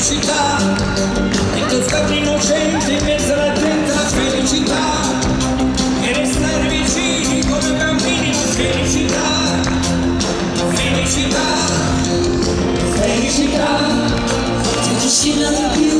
felicità e toccati innocenti in mezzo alla tenda la felicità e restare vicini come bambini felicità felicità felicità. Ti avvicina di più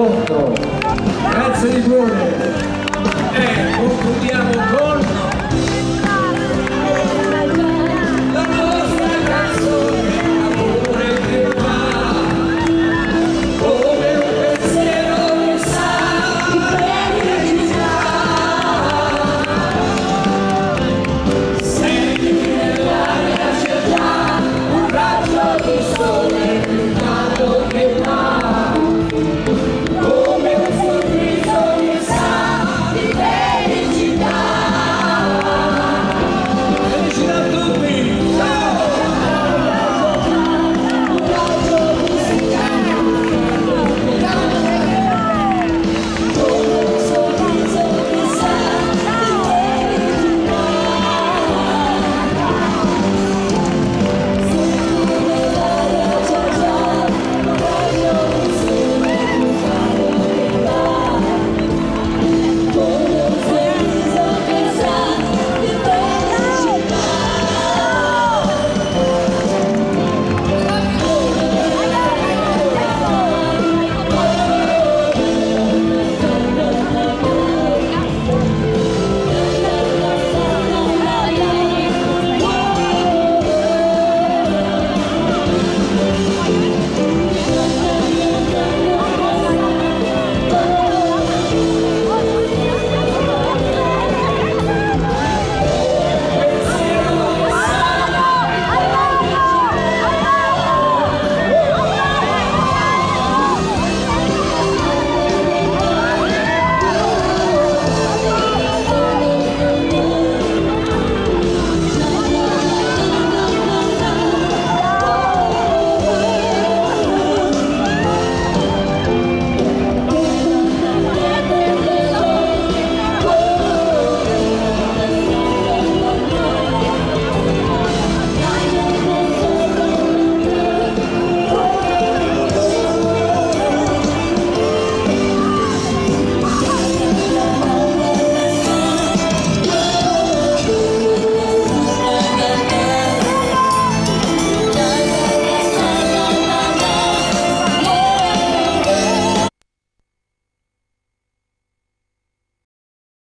incontro. Grazie di cuore. E concludiamo con